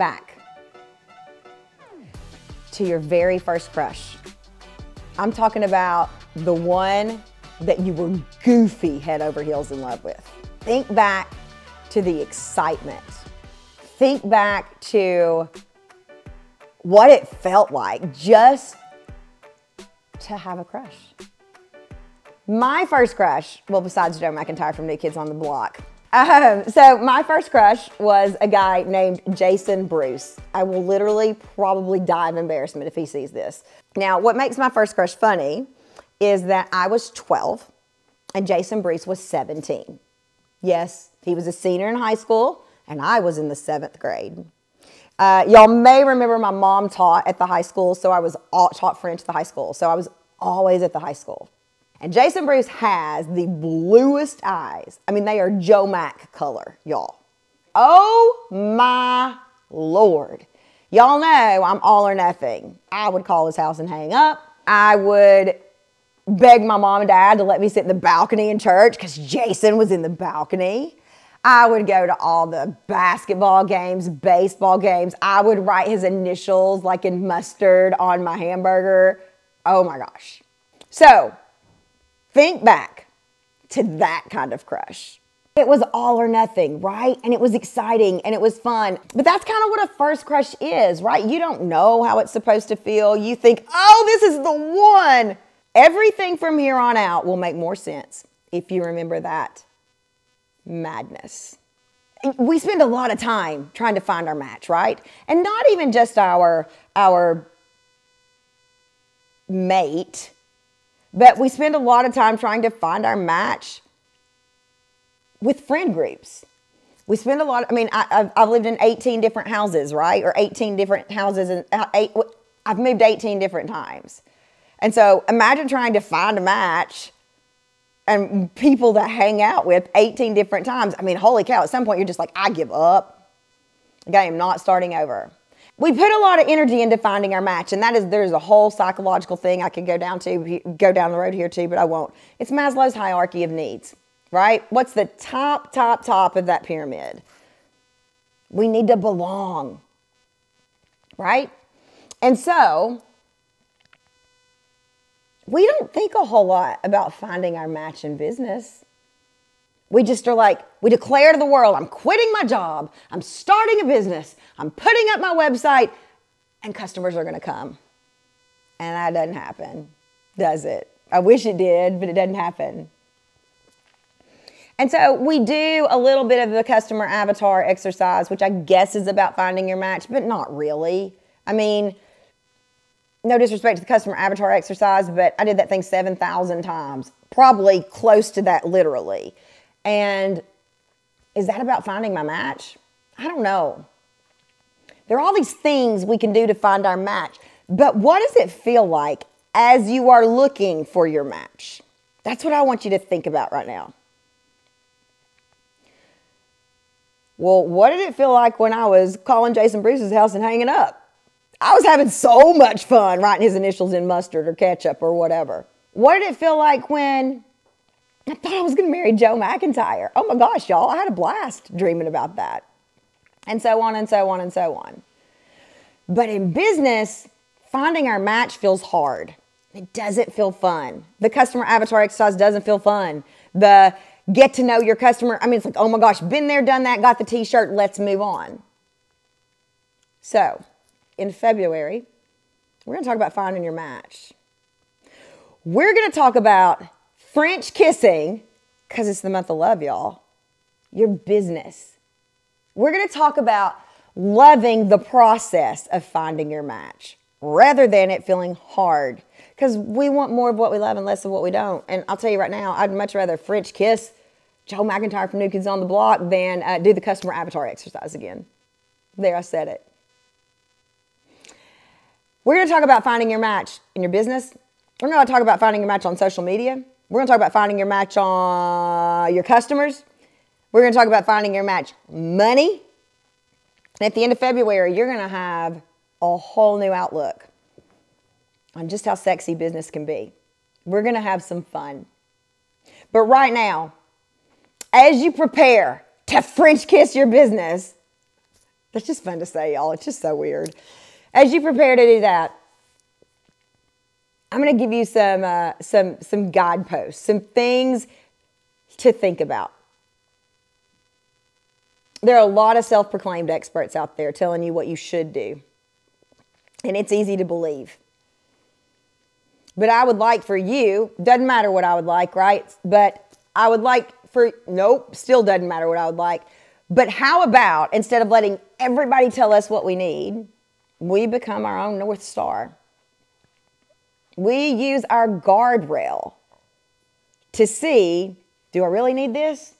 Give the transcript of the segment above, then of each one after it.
back to your very first crush. I'm talking about the one that you were goofy head over heels in love with. Think back to the excitement. Think back to what it felt like just to have a crush. My first crush, well, besides Joe McIntyre from New Kids on the Block. Um, so my first crush was a guy named Jason Bruce. I will literally probably die of embarrassment if he sees this. Now, what makes my first crush funny is that I was 12 and Jason Bruce was 17. Yes, he was a senior in high school and I was in the seventh grade. Uh, y'all may remember my mom taught at the high school, so I was all, taught French at the high school. So I was always at the high school. And Jason Bruce has the bluest eyes. I mean, they are Joe Mac color, y'all. Oh my Lord. Y'all know I'm all or nothing. I would call his house and hang up. I would beg my mom and dad to let me sit in the balcony in church because Jason was in the balcony. I would go to all the basketball games, baseball games. I would write his initials like in mustard on my hamburger. Oh my gosh. So Think back to that kind of crush. It was all or nothing, right? And it was exciting and it was fun. But that's kind of what a first crush is, right? You don't know how it's supposed to feel. You think, oh, this is the one. Everything from here on out will make more sense if you remember that madness. We spend a lot of time trying to find our match, right? And not even just our, our mate, but we spend a lot of time trying to find our match with friend groups. We spend a lot, I mean, I, have I've lived in 18 different houses, right? Or 18 different houses, and uh, eight, I've moved 18 different times. And so imagine trying to find a match and people to hang out with 18 different times. I mean, holy cow, at some point you're just like, I give up. I am not starting over we put a lot of energy into finding our match, and that is there's a whole psychological thing I could go down to go down the road here too, but I won't. It's Maslow's hierarchy of needs, right? What's the top, top, top of that pyramid? We need to belong, right? And so we don't think a whole lot about finding our match in business. We just are like, we declare to the world, I'm quitting my job, I'm starting a business, I'm putting up my website, and customers are gonna come. And that doesn't happen, does it? I wish it did, but it doesn't happen. And so we do a little bit of the customer avatar exercise, which I guess is about finding your match, but not really. I mean, no disrespect to the customer avatar exercise, but I did that thing 7,000 times, probably close to that literally. And is that about finding my match? I don't know. There are all these things we can do to find our match, but what does it feel like as you are looking for your match? That's what I want you to think about right now. Well, what did it feel like when I was calling Jason Bruce's house and hanging up? I was having so much fun writing his initials in mustard or ketchup or whatever. What did it feel like when I thought I was going to marry Joe McIntyre. Oh my gosh, y'all, I had a blast dreaming about that. And so on and so on and so on. But in business, finding our match feels hard. It doesn't feel fun. The customer avatar exercise doesn't feel fun. The get to know your customer, I mean, it's like, oh my gosh, been there, done that, got the t shirt, let's move on. So, in February, we're going to talk about finding your match. We're going to talk about French kissing, because it's the month of love, y'all, your business. We're going to talk about loving the process of finding your match rather than it feeling hard because we want more of what we love and less of what we don't. And I'll tell you right now, I'd much rather French kiss Joe McIntyre from New Kids on the Block than uh, do the customer avatar exercise again. There, I said it. We're going to talk about finding your match in your business. We're going to talk about finding your match on social media. We're going to talk about finding your match on uh, your customers. We're going to talk about finding your match money. And at the end of February, you're going to have a whole new outlook on just how sexy business can be. We're going to have some fun. But right now, as you prepare to French kiss your business, That's just fun to say, y'all. It's just so weird. As you prepare to do that, I'm going to give you some uh, some some guideposts, some things to think about. There are a lot of self-proclaimed experts out there telling you what you should do. And it's easy to believe. But I would like for you, doesn't matter what I would like, right? But I would like for, nope, still doesn't matter what I would like. But how about instead of letting everybody tell us what we need, we become our own North Star? We use our guardrail to see do I really need this?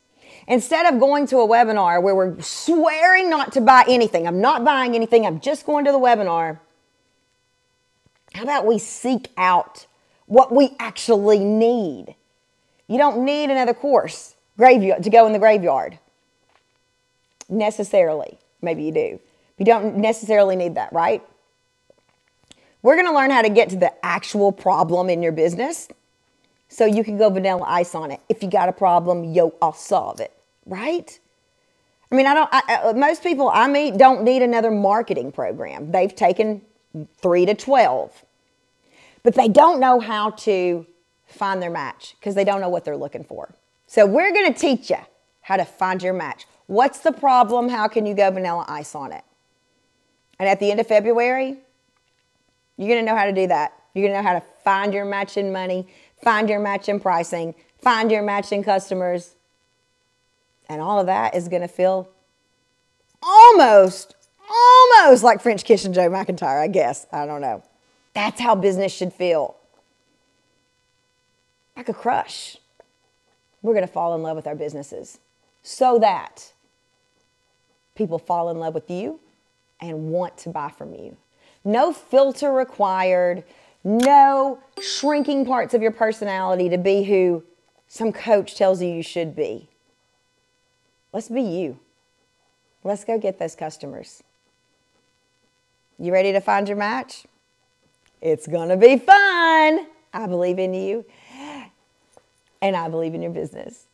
Instead of going to a webinar where we're swearing not to buy anything, I'm not buying anything, I'm just going to the webinar. How about we seek out what we actually need? You don't need another course graveyard to go in the graveyard necessarily. Maybe you do. You don't necessarily need that, right? We're to learn how to get to the actual problem in your business so you can go vanilla ice on it. If you got a problem, yo, I'll solve it, right? I mean, I don't, I, uh, most people I meet don't need another marketing program. They've taken three to 12, but they don't know how to find their match because they don't know what they're looking for. So we're to teach you how to find your match. What's the problem? How can you go vanilla ice on it? And at the end of February, you're to know how to do that. You're to know how to find your matching money, find your matching pricing, find your matching customers. And all of that is to feel almost, almost like French Kiss and Joe McIntyre, I guess. I don't know. That's how business should feel. Like a crush. We're to fall in love with our businesses so that people fall in love with you and want to buy from you. No filter required, no shrinking parts of your personality to be who some coach tells you you should be. Let's be you. Let's go get those customers. You ready to find your match? It's to be fun. I believe in you and I believe in your business.